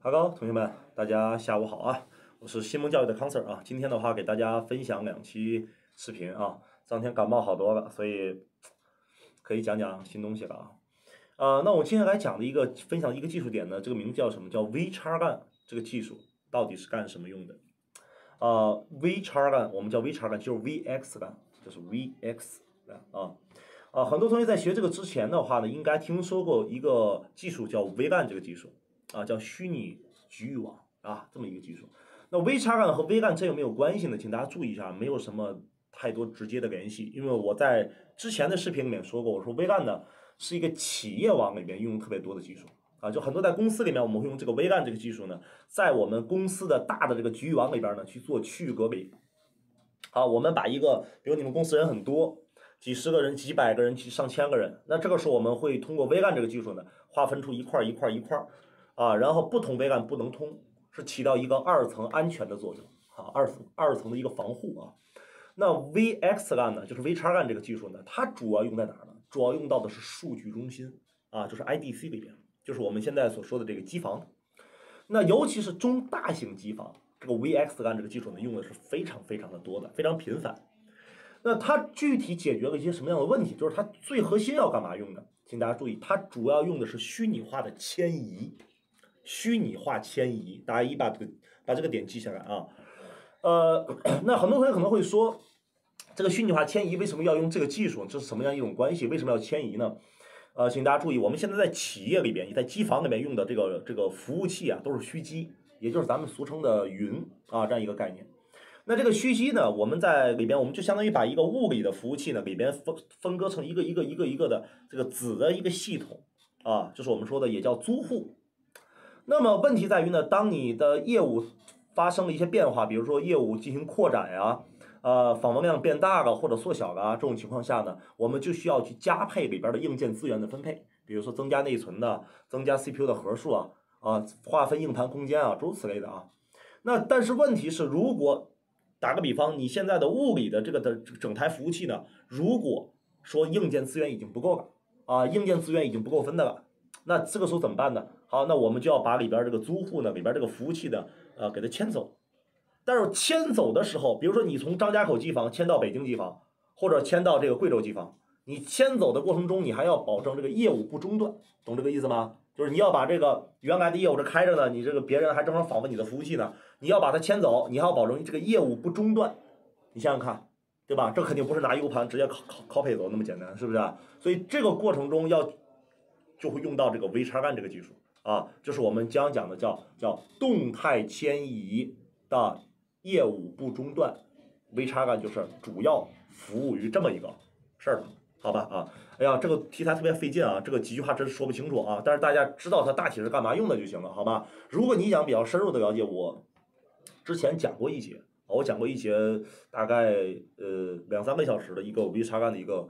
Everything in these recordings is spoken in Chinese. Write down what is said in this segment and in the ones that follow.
哈喽同学们，大家下午好啊！我是新梦教育的康 Sir 啊。今天的话，给大家分享两期视频啊。这两天感冒好多了，所以可以讲讲新东西了啊。呃，那我今天来讲的一个分享的一个技术点呢，这个名字叫什么？叫 V 叉干这个技术到底是干什么用的？呃，V 叉干我们叫 V 叉干，就是 VX 干，就是 VX 干啊。啊，很多同学在学这个之前的话呢，应该听说过一个技术叫 V 杆这个技术。啊，叫虚拟局域网啊，这么一个技术。那 V 叉干和 V 干这有没有关系呢？请大家注意一下，没有什么太多直接的联系。因为我在之前的视频里面说过，我说 V 干呢是一个企业网里面用特别多的技术啊，就很多在公司里面我们会用这个 V 干这个技术呢，在我们公司的大的这个局域网里边呢去做区域隔离。好，我们把一个，比如你们公司人很多，几十个人、几百个人、几上千个人，那这个时候我们会通过 V 干这个技术呢，划分出一块一块一块。啊，然后不同 v 干不能通，是起到一个二层安全的作用啊，二层二层的一个防护啊。那 VX 干呢，就是 V 叉干这个技术呢，它主要用在哪儿呢？主要用到的是数据中心啊，就是 IDC 里边，就是我们现在所说的这个机房。那尤其是中大型机房，这个 VX 干这个技术呢，用的是非常非常的多的，非常频繁。那它具体解决了一些什么样的问题？就是它最核心要干嘛用的？请大家注意，它主要用的是虚拟化的迁移。虚拟化迁移，大家一把这个把这个点记下来啊。呃，那很多同学可能会说，这个虚拟化迁移为什么要用这个技术？这是什么样一种关系？为什么要迁移呢？呃，请大家注意，我们现在在企业里边，你在机房里面用的这个这个服务器啊，都是虚机，也就是咱们俗称的云啊这样一个概念。那这个虚机呢，我们在里边，我们就相当于把一个物理的服务器呢里边分分割成一个一个一个一个的这个子的一个系统啊，就是我们说的也叫租户。那么问题在于呢，当你的业务发生了一些变化，比如说业务进行扩展呀，呃，访问量变大了或者缩小了啊这种情况下呢，我们就需要去加配里边的硬件资源的分配，比如说增加内存的，增加 CPU 的核数啊，啊，划分硬盘空间啊，诸如此类的啊。那但是问题是，如果打个比方，你现在的物理的这个的整台服务器呢，如果说硬件资源已经不够了啊，硬件资源已经不够分的了。那这个时候怎么办呢？好，那我们就要把里边这个租户呢，里边这个服务器呢，呃，给它迁走。但是迁走的时候，比如说你从张家口机房迁到北京机房，或者迁到这个贵州机房，你迁走的过程中，你还要保证这个业务不中断，懂这个意思吗？就是你要把这个原来的业务这开着呢，你这个别人还正好访问你的服务器呢，你要把它迁走，你还要保证这个业务不中断。你想想看，对吧？这肯定不是拿 U 盘直接拷拷拷配走那么简单，是不是？所以这个过程中要。就会用到这个 V 叉干这个技术啊，就是我们将讲的叫叫动态迁移的业务不中断，V 叉干就是主要服务于这么一个事儿好吧啊，哎呀，这个题材特别费劲啊，这个几句话真是说不清楚啊，但是大家知道它大体是干嘛用的就行了，好吧？如果你想比较深入的了解，我之前讲过一节，我讲过一节大概呃两三个小时的一个 V 叉干的一个。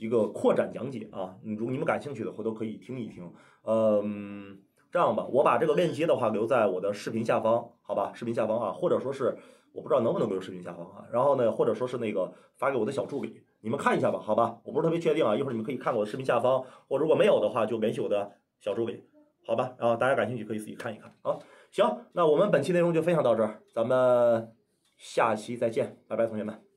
一个扩展讲解啊，如果你们感兴趣的，回头可以听一听。嗯，这样吧，我把这个链接的话留在我的视频下方，好吧？视频下方啊，或者说是我不知道能不能留视频下方啊。然后呢，或者说是那个发给我的小助理，你们看一下吧，好吧？我不是特别确定啊，一会儿你们可以看我的视频下方，或如果没有的话，就联系我的小助理，好吧？然后大家感兴趣可以自己看一看啊。行，那我们本期内容就分享到这儿，咱们下期再见，拜拜，同学们。